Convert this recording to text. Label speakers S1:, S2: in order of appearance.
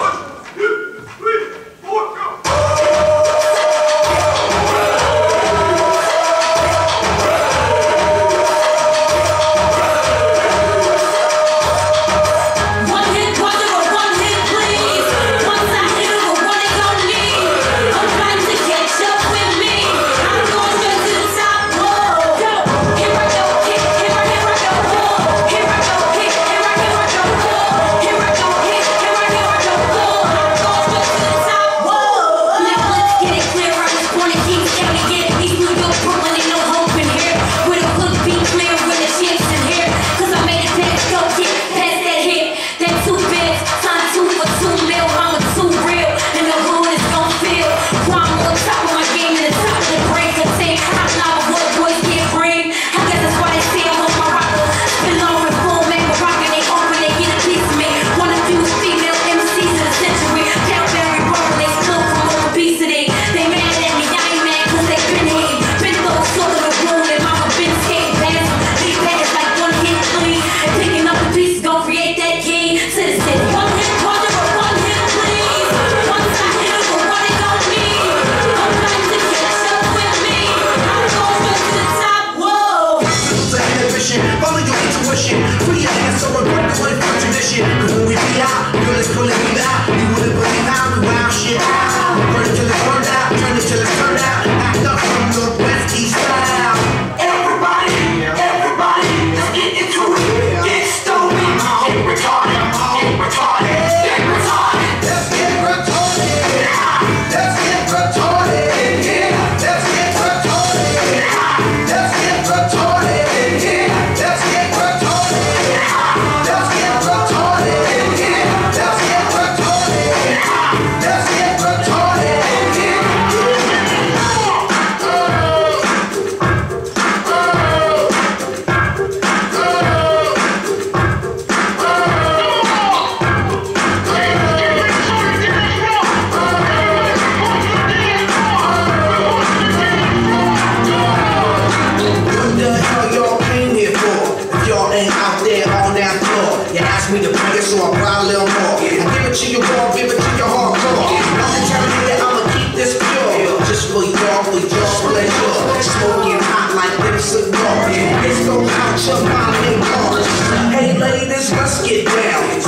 S1: What?
S2: song by Lil More. I give it to you raw, give it to your hardcore. Nothing telling me that I'ma keep this pure. Just for y'all, for y'all pleasure. Smoking hot like them cigars. It's go out your mind and cars. Hey ladies, let's get down.